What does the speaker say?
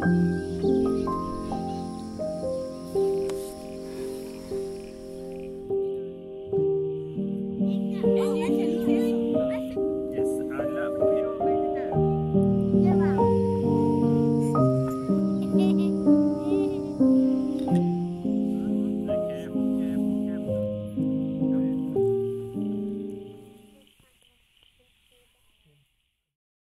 Oh,